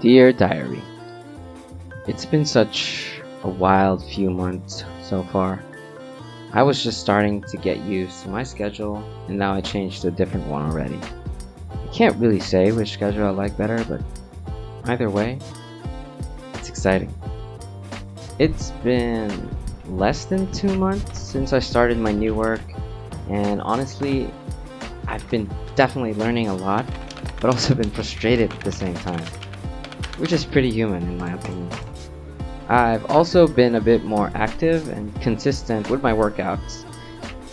Dear Diary, It's been such a wild few months so far. I was just starting to get used to my schedule, and now I changed to a different one already. I can't really say which schedule I like better, but either way, it's exciting. It's been less than two months since I started my new work, and honestly, I've been definitely learning a lot, but also been frustrated at the same time, which is pretty human in my opinion. I've also been a bit more active and consistent with my workouts.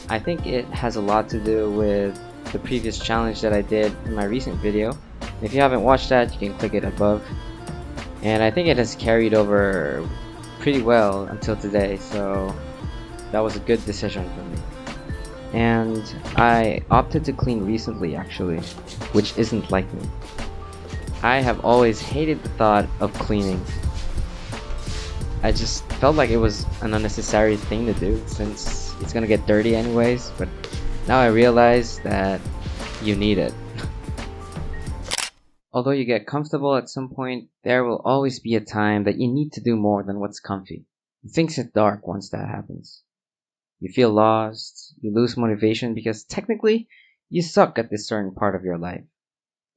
I think it has a lot to do with the previous challenge that I did in my recent video. If you haven't watched that, you can click it above. And I think it has carried over pretty well until today, so that was a good decision for me. And I opted to clean recently actually, which isn't like me. I have always hated the thought of cleaning I just felt like it was an unnecessary thing to do since it's gonna get dirty anyways, but now I realize that you need it. Although you get comfortable at some point, there will always be a time that you need to do more than what's comfy. Things get dark once that happens. You feel lost, you lose motivation because technically you suck at this certain part of your life.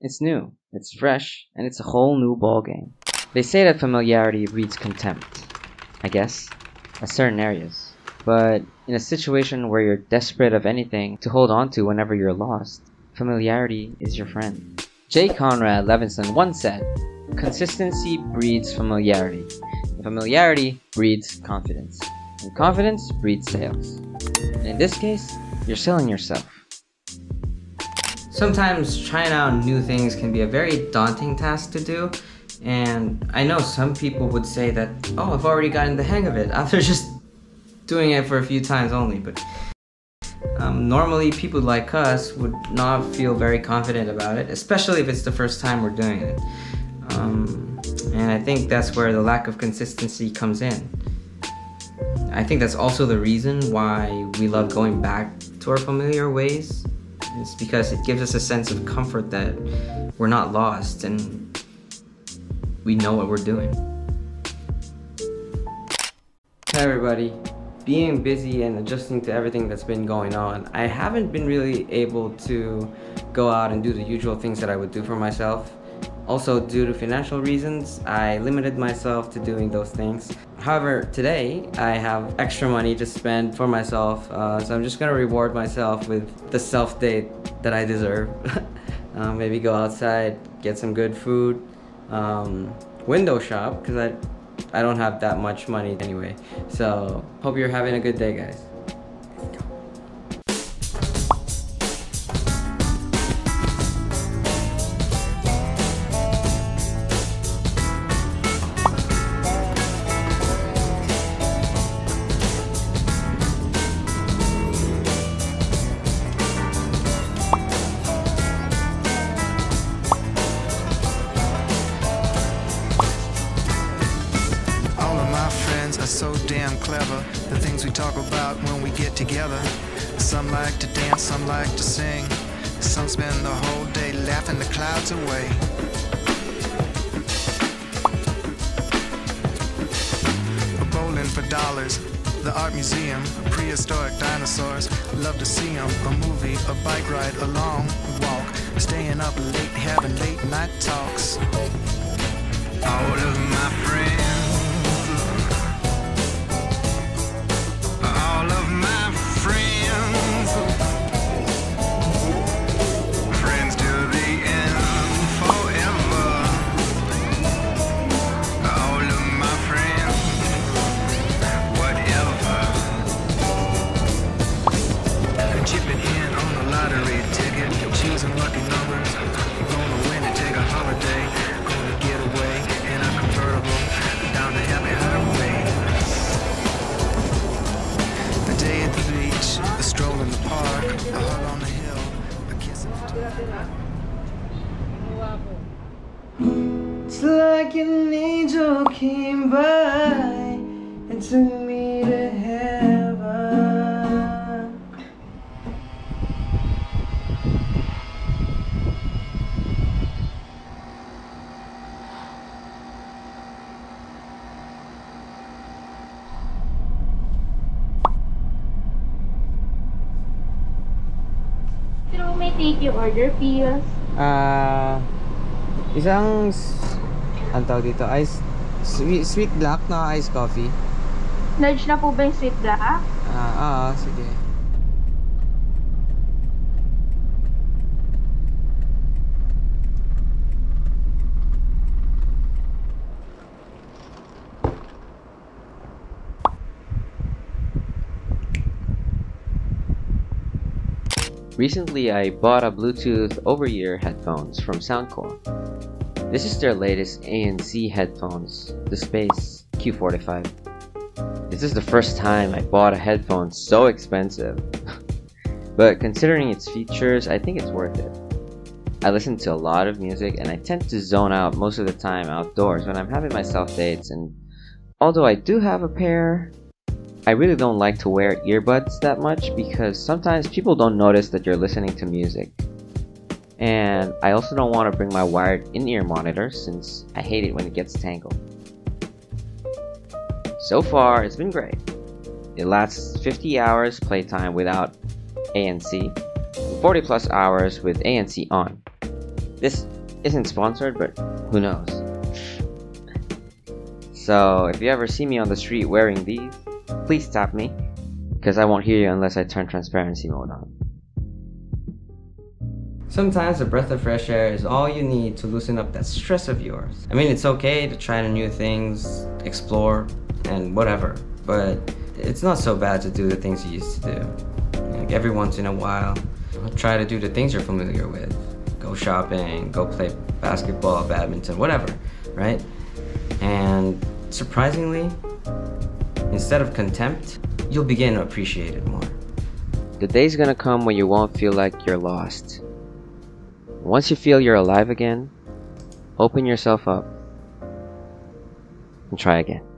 It's new, it's fresh, and it's a whole new ballgame. They say that familiarity breeds contempt. I guess, at certain areas. But in a situation where you're desperate of anything to hold on to whenever you're lost, familiarity is your friend. Jay Conrad Levinson once said, Consistency breeds familiarity, familiarity breeds confidence, and confidence breeds sales. And in this case, you're selling yourself. Sometimes trying out new things can be a very daunting task to do, and I know some people would say that, oh, I've already gotten the hang of it after just doing it for a few times only. But um, normally, people like us would not feel very confident about it, especially if it's the first time we're doing it. Um, and I think that's where the lack of consistency comes in. I think that's also the reason why we love going back to our familiar ways. It's because it gives us a sense of comfort that we're not lost and we know what we're doing. Hey everybody, being busy and adjusting to everything that's been going on, I haven't been really able to go out and do the usual things that I would do for myself. Also, due to financial reasons, I limited myself to doing those things. However, today I have extra money to spend for myself, uh, so I'm just gonna reward myself with the self date that I deserve. uh, maybe go outside, get some good food, um, window shop because I I don't have that much money anyway. So hope you're having a good day, guys. So damn clever. The things we talk about when we get together. Some like to dance, some like to sing. Some spend the whole day laughing the clouds away. Bowling for dollars. The art museum, prehistoric dinosaurs. Love to see them. A movie, a bike ride, a long walk. Staying up late, having late night talks. All of my friends. took me to heaven. Through may take your order, Pius. Ah, isang, ang tawag dito, ice, sweet, sweet black na ice coffee. Large na po ba yung sweet black? Ah, ah, sige. Recently, I bought a Bluetooth over-ear headphones from Soundcore. This is their latest ANC headphones, the Space Q45. This is the first time I bought a headphone so expensive. but considering its features, I think it's worth it. I listen to a lot of music and I tend to zone out most of the time outdoors when I'm having my self dates and although I do have a pair, I really don't like to wear earbuds that much because sometimes people don't notice that you're listening to music. And I also don't want to bring my wired in ear monitor since I hate it when it gets tangled. So far, it's been great. It lasts 50 hours playtime without ANC, 40 plus hours with ANC on. This isn't sponsored, but who knows? So, if you ever see me on the street wearing these, please stop me, because I won't hear you unless I turn transparency mode on. Sometimes a breath of fresh air is all you need to loosen up that stress of yours. I mean, it's okay to try new things, explore, and whatever, but it's not so bad to do the things you used to do. Like every once in a while, try to do the things you're familiar with. Go shopping, go play basketball, badminton, whatever, right? And surprisingly, instead of contempt, you'll begin to appreciate it more. The day's gonna come when you won't feel like you're lost. Once you feel you're alive again, open yourself up and try again.